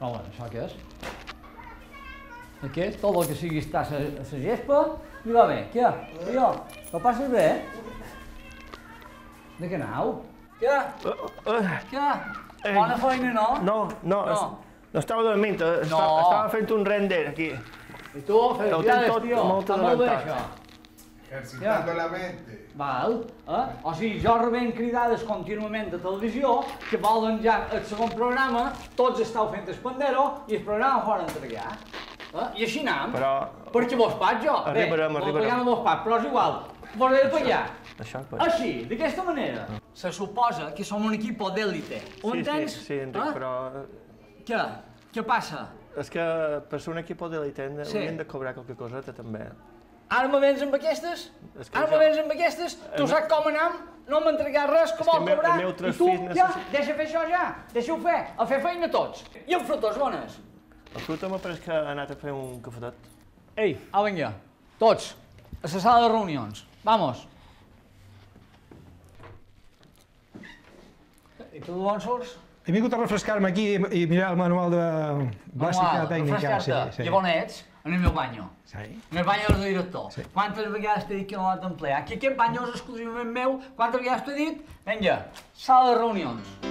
Bueno, això què és? Aquest, tot el que sigui estar a la gespa, li va bé. Què? Jo, ho passes bé? De què anau? Què? Què? Bona feina, no? No, no, No. no estava dormint, eh, No. estava, fent un render aquí. I tu, felicidades, tio. Està molt bé, adelantat. Això. Ejercitando la mente. Val? Eh? O sigui, jo rebent cridades contínuament de televisió que volen ja el segon programa, tots estàu fent el pandero i el programa fora entregar. Eh? I així anam. Però Perquè vos paig jo. Arribarem, Bé, arribarem. no vos paig, però és igual. Vos he de pagar. això... Així, d'aquesta manera. Se suposa que som un equip d'élite. Ho Sí, entens? sí, sí, Enric, Eh? però Què? Què passa? és que per ser un equip de, Sí. hauríem de cobrar qualque coseta també. Ara me vens amb aquestes? És que Ara me vens amb aquestes? Tu El saps com anam? No m'entregar res que vol el meu- cobrar. el meu I tu, ja, deixa fer això ja. Deixa-ho fer. A fer feina tots. I amb fruites bones. La fruita m'ha pareix que ha anat a fer un cafetet. Ei, ah, vinga. Tots. A la sala de reunions. Vamos. I tu d'on surts? He vingut a refrescar-me aquí i mirar el manual de bàsica Manual, tècnica. refrescar-te. I on ets? En el meu banyo. Sí. En el banyo del director. Sí. Quantes vegades t'he dit que no l'ha d'emplear? Que aquest banyo és exclusivament meu. Quantes vegades t'he dit? Vinga, sala de reunions.